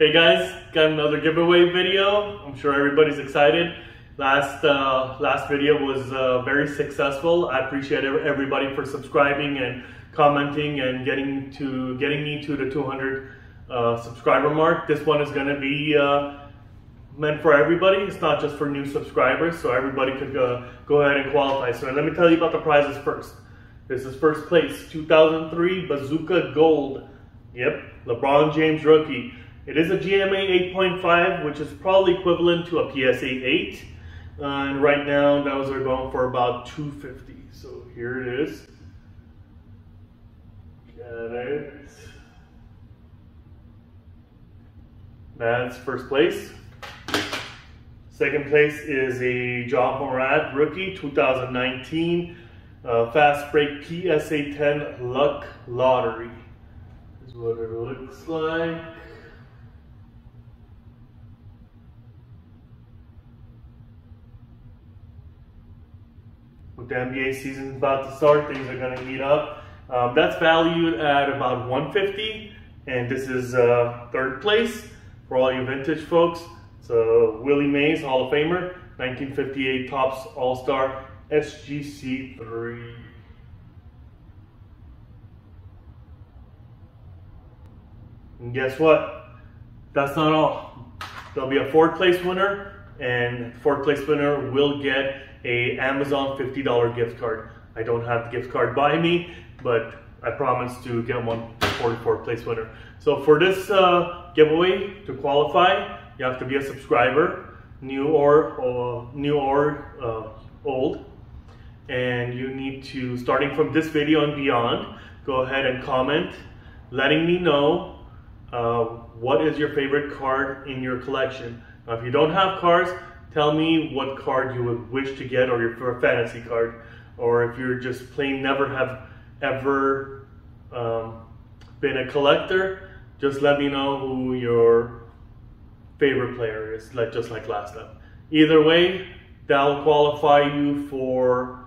Hey guys, got another giveaway video. I'm sure everybody's excited. Last uh, last video was uh, very successful. I appreciate everybody for subscribing and commenting and getting to getting me to the 200 uh, subscriber mark. This one is to be uh, meant for everybody. It's not just for new subscribers, so everybody could go ahead and qualify. So let me tell you about the prizes first. This is first place, 2003 Bazooka Gold. Yep, LeBron James rookie. It is a GMA 8.5, which is probably equivalent to a PSA 8. Uh, and right now, those are going for about 250. So here it is. It. That's first place. Second place is a Ja Morant rookie, 2019 uh, Fast Break PSA 10 Luck Lottery. Is what it looks like. The NBA season about to start, things are going to heat up. Um, that's valued at about 150 and this is uh, third place for all you vintage folks. So Willie Mays, Hall of Famer, 1958 Topps All-Star SGC3. And guess what? That's not all. There'll be a fourth place winner and fourth place winner will get a Amazon $50 gift card. I don't have the gift card by me, but I promise to get one for the fourth place winner. So for this uh, giveaway, to qualify, you have to be a subscriber, new or, or new or uh, old, and you need to, starting from this video and beyond, go ahead and comment, letting me know uh, what is your favorite card in your collection. Now, if you don't have cards, tell me what card you would wish to get or your fantasy card. Or if you're just plain never have ever um, been a collector, just let me know who your favorite player is, like just like last time. Either way, that'll qualify you for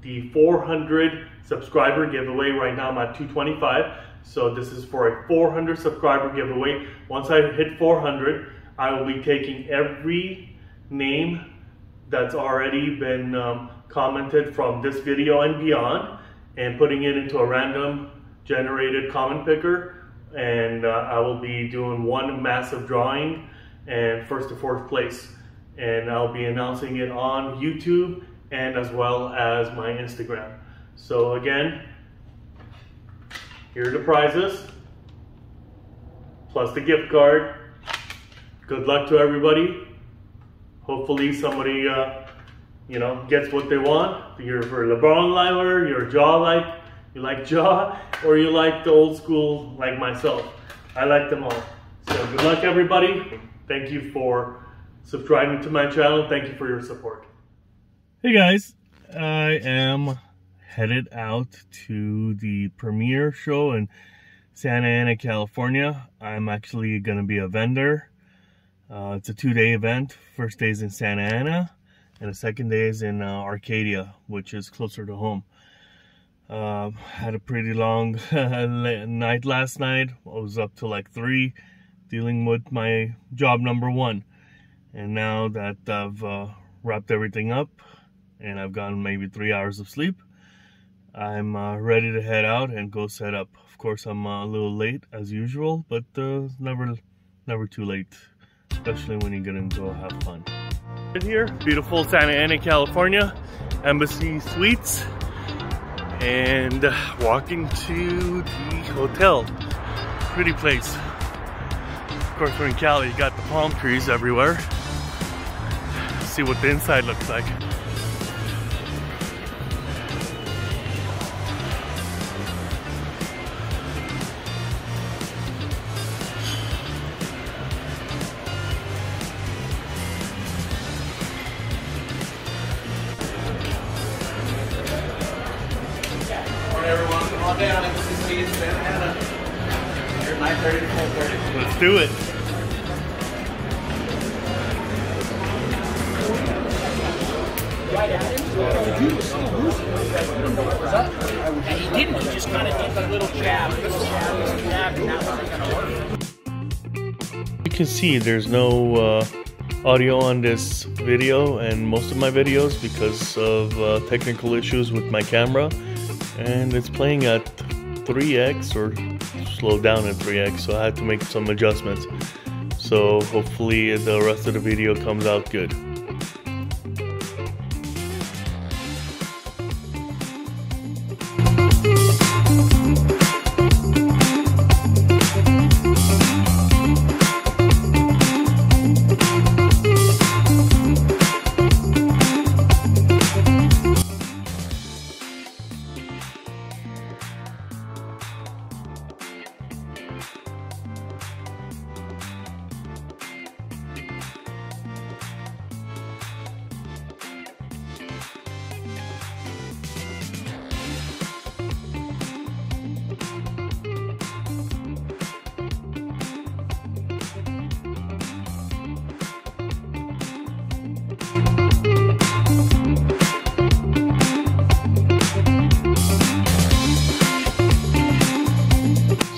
the 400 subscriber giveaway. Right now I'm at 225. So this is for a 400 subscriber giveaway. Once I hit 400, I will be taking every name that's already been um, commented from this video and beyond and putting it into a random generated comment picker and uh, I will be doing one massive drawing and first to fourth place and I'll be announcing it on YouTube and as well as my Instagram. So again, here are the prizes plus the gift card. Good luck to everybody hopefully somebody, uh, you know, gets what they want. You're for LeBron lover, you're a Ja like, you like Ja, or you like the old school like myself. I like them all. So good luck everybody. Thank you for subscribing to my channel. Thank you for your support. Hey guys, I am headed out to the Premier show in Santa Ana, California. I'm actually going to be a vendor uh, it's a two-day event. First day is in Santa Ana, and the second day is in uh, Arcadia, which is closer to home. Uh, had a pretty long night last night. I was up to like 3 dealing with my job number one. And now that I've uh, wrapped everything up and I've gotten maybe 3 hours of sleep, I'm uh, ready to head out and go set up. Of course, I'm uh, a little late as usual, but never, never too late especially when you're gonna go have fun. Here, beautiful Santa Ana, California, Embassy Suites, and walking to the hotel. Pretty place. Of course, we're in Cali, you got the palm trees everywhere. see what the inside looks like. Can see, there's no uh, audio on this video and most of my videos because of uh, technical issues with my camera. And it's playing at 3x or slowed down at 3x, so I had to make some adjustments. So hopefully the rest of the video comes out good.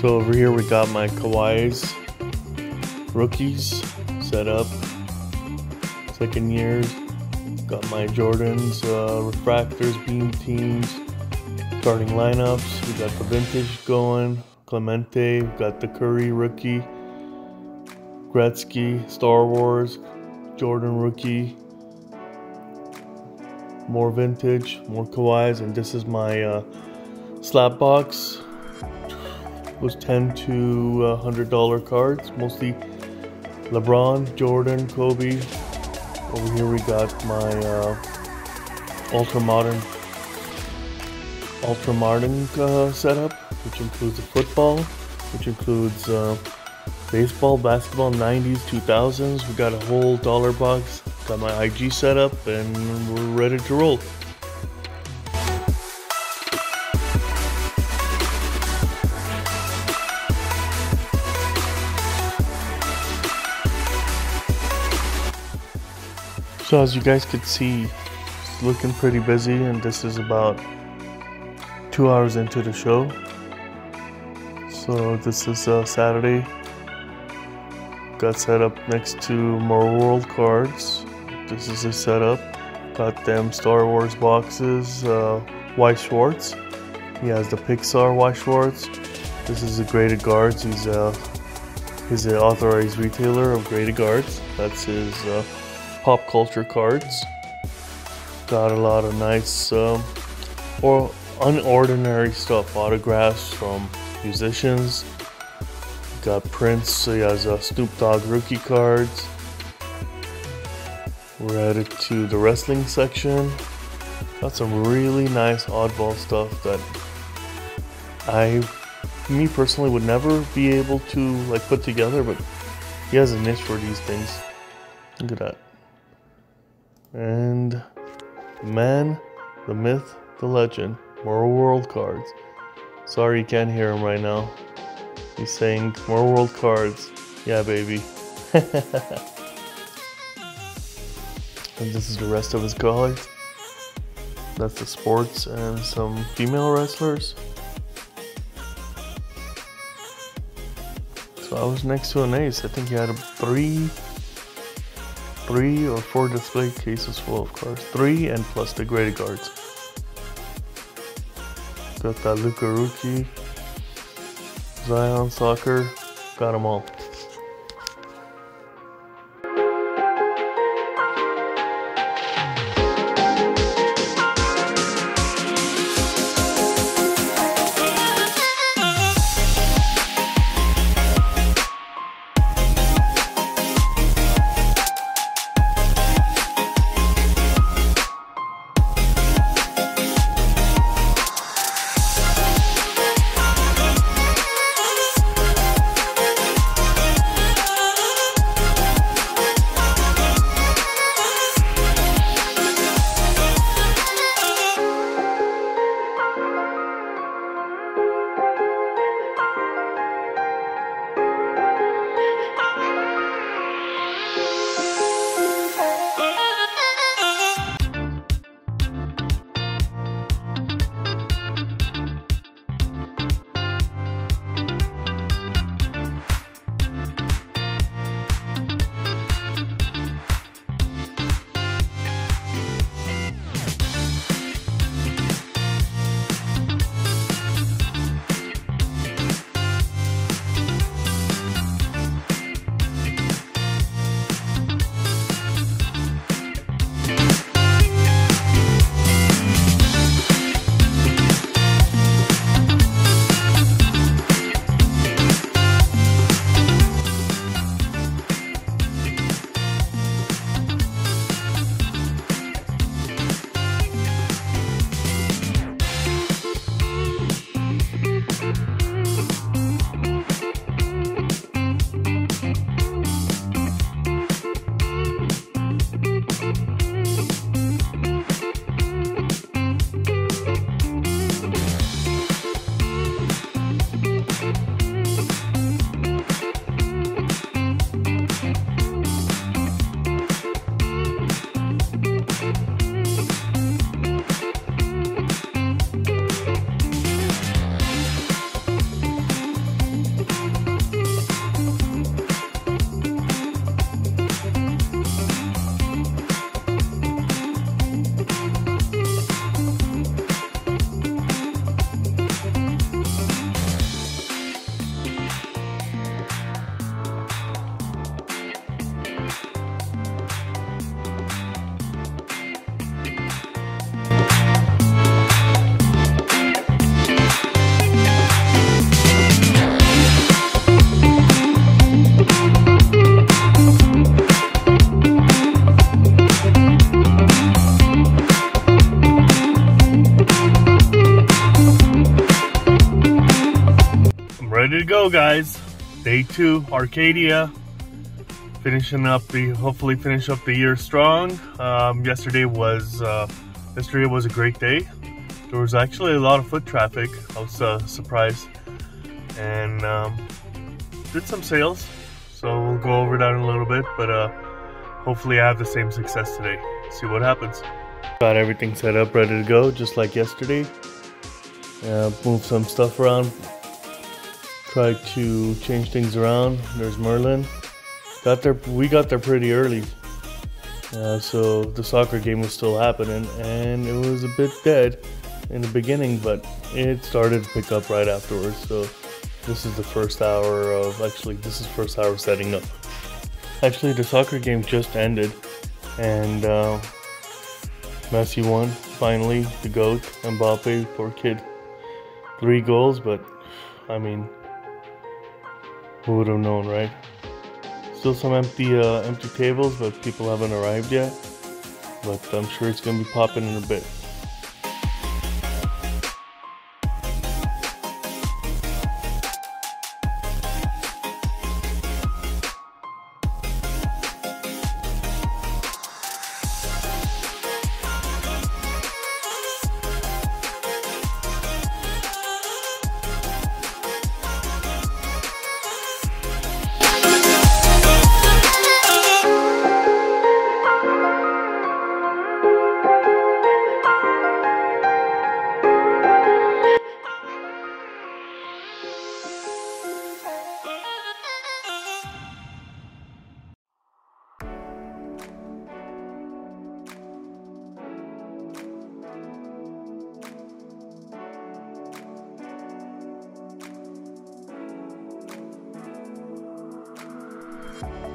So over here we got my Kawhi's rookies set up, second years. Got my Jordans, uh, refractors, beam teams, starting lineups. We got the vintage going, Clemente, we got the Curry rookie, Gretzky, Star Wars, Jordan rookie, more vintage, more Kawhi's, and this is my uh, slap box was 10 to 100 dollar cards mostly lebron jordan kobe. Over here we got my uh, ultra modern ultra modern uh, setup which includes a football which includes uh, baseball basketball 90s 2000s we got a whole dollar box got my ig setup and we're ready to roll So as you guys could see, it's looking pretty busy and this is about two hours into the show. So this is uh, Saturday. Got set up next to more world cards. This is the setup. Got them Star Wars boxes. Uh, Weiss Schwarz. He has the Pixar Weiss Schwarz. This is the graded guards. He's a uh, he's an authorized retailer of graded guards. That's his uh, pop culture cards. Got a lot of nice um, or unordinary stuff, autographs from musicians. Got Prince, he has a Snoop Dogg rookie cards. We're headed to the wrestling section. Got some really nice oddball stuff that I, me personally, would never be able to like put together, but he has a niche for these things. Look at that. And man, the myth, the legend, more world cards. Sorry you can't hear him right now. He's saying more world cards. Yeah, baby. and this is the rest of his colleagues. That's the sports and some female wrestlers. So I was next to an ace. I think he had a three three or four display cases full of cards. Three and plus the graded cards. Got that Luka rookie, Zion soccer, got them all. Guys. Day two, Arcadia. Finishing up the, hopefully finish up the year strong. Um, yesterday was, uh, yesterday was a great day. There was actually a lot of foot traffic. I was uh, surprised. And um, did some sales. So we'll go over that in a little bit, but uh, hopefully I have the same success today. See what happens. Got everything set up, ready to go, just like yesterday. Uh, move some stuff around. Try to change things around. There's Merlin. Got there. We got there pretty early, uh, so the soccer game was still happening, and it was a bit dead in the beginning, but it started to pick up right afterwards. So this is the first hour of actually this is first hour of setting up. Actually, the soccer game just ended, and uh, Messi won finally. The goat, Mbappe, poor kid, three goals, but I mean, who would have known, right? Still some empty uh, empty tables, but people haven't arrived yet. But I'm sure it's gonna be popping in a bit. Bye.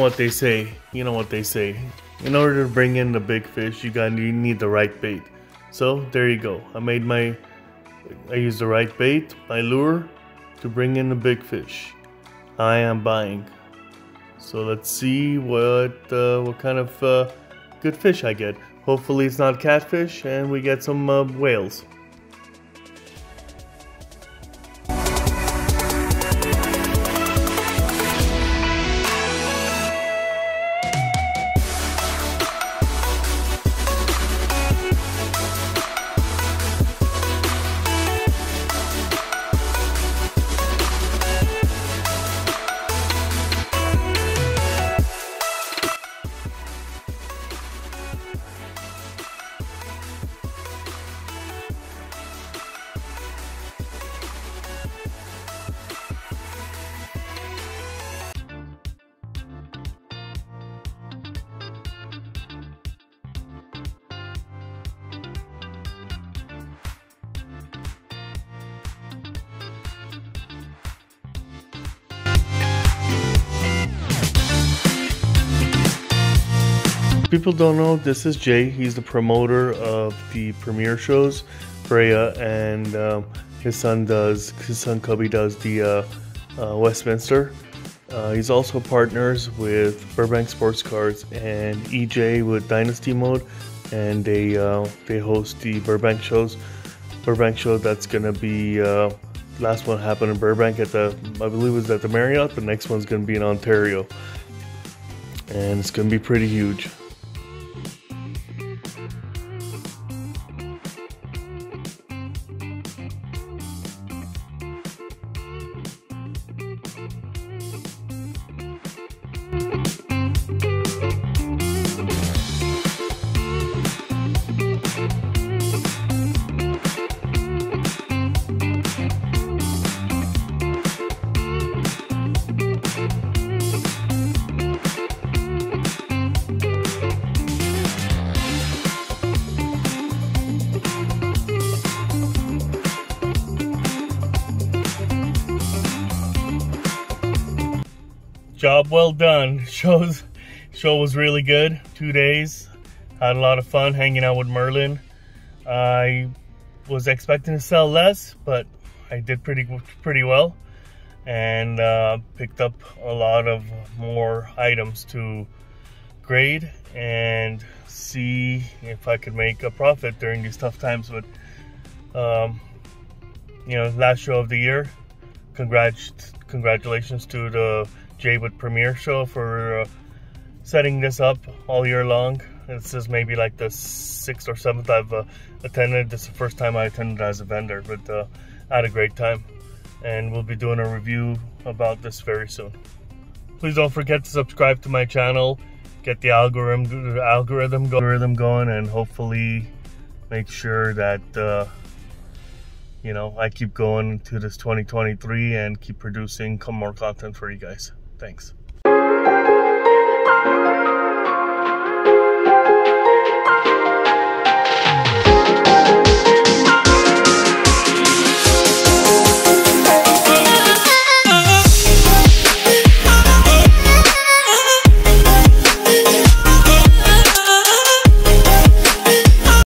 What they say. You know what they say. In order to bring in the big fish, you got you need the right bait. So there you go. I made my I used the right bait, my lure, to bring in the big fish. I am buying. So let's see what uh, what kind of uh, good fish I get. Hopefully it's not catfish and we get some uh, whales. People don't know, this is Jay. He's the promoter of the Premier shows, Freya, and um, his son does. His son Cubby does the uh, uh, Westminster. Uh, he's also partners with Burbank Sports Cards and EJ with Dynasty Mode, and they uh, they host the Burbank shows. Burbank show that's gonna be uh, last one happened in Burbank at the I believe it was at the Marriott. The next one's gonna be in Ontario, and it's gonna be pretty huge. Well done. Shows show was really good. Two days, had a lot of fun hanging out with Merlin. I was expecting to sell less, but I did pretty pretty well, and uh, picked up a lot of more items to grade and see if I could make a profit during these tough times. But um, you know, last show of the year. Congrats, congratulations to the Jaywood Premier Show for uh, setting this up all year long. This is maybe like the sixth or seventh I've uh, attended. This is the first time I attended as a vendor, but uh, I had a great time. And we'll be doing a review about this very soon. Please don't forget to subscribe to my channel, get the algorithm, algorithm, algorithm going, and hopefully make sure that uh, you know, I keep going to this 2023 and keep producing more content for you guys. Thanks.